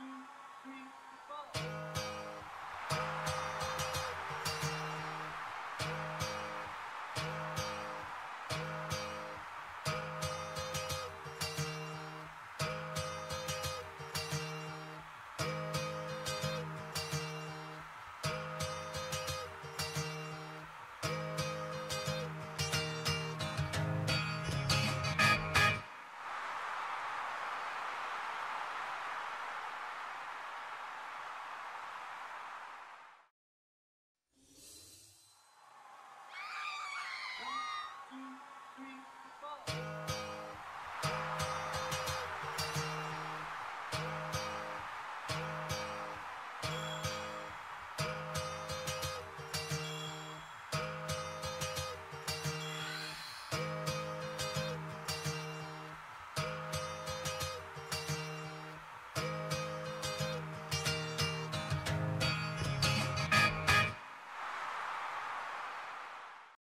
Mm-hmm.